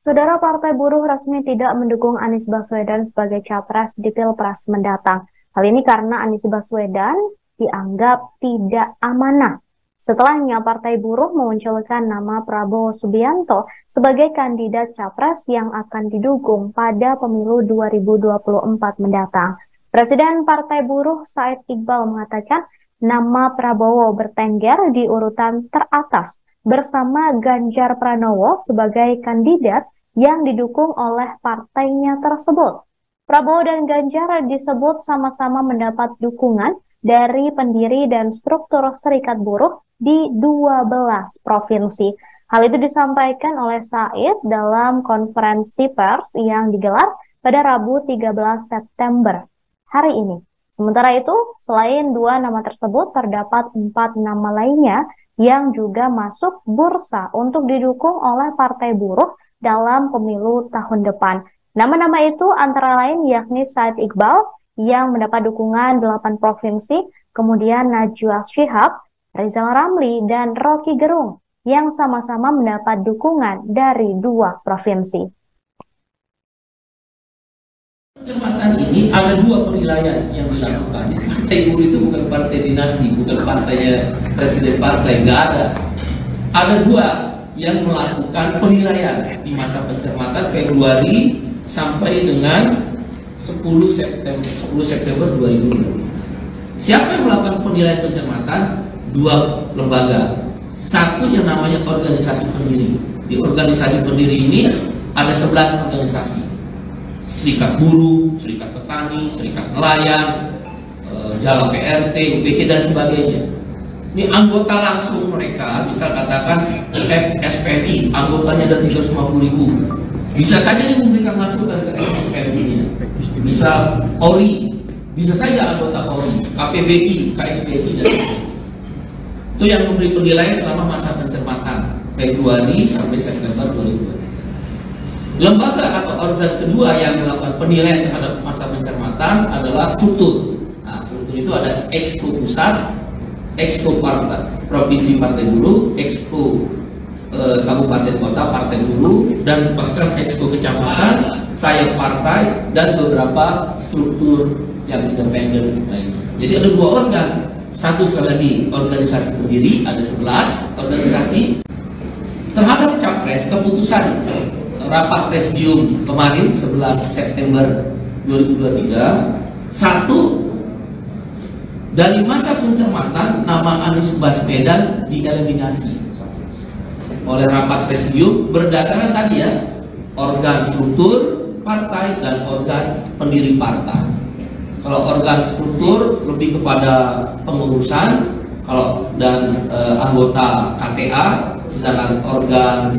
Saudara Partai Buruh resmi tidak mendukung Anies Baswedan sebagai capres di Pilpres mendatang. Hal ini karena Anies Baswedan dianggap tidak amanah. Setelahnya Partai Buruh memunculkan nama Prabowo Subianto sebagai kandidat capres yang akan didukung pada pemilu 2024 mendatang. Presiden Partai Buruh Said Iqbal mengatakan nama Prabowo bertengger di urutan teratas bersama Ganjar Pranowo sebagai kandidat yang didukung oleh partainya tersebut. Prabowo dan Ganjar disebut sama-sama mendapat dukungan dari pendiri dan struktur serikat buruh di 12 provinsi. Hal itu disampaikan oleh Said dalam konferensi pers yang digelar pada Rabu 13 September hari ini. Sementara itu, selain dua nama tersebut, terdapat empat nama lainnya yang juga masuk bursa untuk didukung oleh Partai Buruh dalam pemilu tahun depan. Nama-nama itu antara lain yakni Said Iqbal yang mendapat dukungan 8 provinsi, kemudian Najwa Shihab, Rizal Ramli, dan Rocky Gerung yang sama-sama mendapat dukungan dari dua provinsi. Kecamatan ini ada dua penilaian yang dilakukan. Partai Buruh itu bukan partai dinasti, bukan partainya presiden partai, nggak ada. Ada dua yang melakukan penilaian di masa pencermatan Februari sampai dengan 10 September 10 September 2020. Siapa yang melakukan penilaian pencermatan? Dua lembaga. Satu yang namanya organisasi pendiri. Di organisasi pendiri ini ada 11 organisasi serikat buruh, serikat petani, serikat nelayan, jalan PRT, UPC dan sebagainya. Ini anggota langsung mereka, bisa katakan SPMI, anggotanya ada 350 ribu. Bisa saja yang memberikan masukan ke SPMI-nya. Bisa ORI, bisa saja anggota ORI, KPBI, KSPSI dan sebagainya. Itu yang memberi penilaian selama masa pencermatan Februari sampai September 2020. Lembaga atau organ kedua yang melakukan penilaian terhadap masa pencermatan adalah struktur. Itu ada exco pusat, exco partai, provinsi partai buruh, exco eh, kabupaten kota partai buruh, dan bahkan exco kecamatan, saya partai, dan beberapa struktur yang independen lainnya. Jadi ada dua organ. Satu sekali lagi organisasi pendiri, ada 11 organisasi. Terhadap capres, keputusan rapat presidium kemarin 11 September 2023 satu dari masa pencermatan nama Anies Baswedan dieliminasi oleh rapat presidium berdasarkan tadi ya organ struktur partai dan organ pendiri partai. Kalau organ struktur lebih kepada pengurusan kalau dan e, anggota KTA sedangkan organ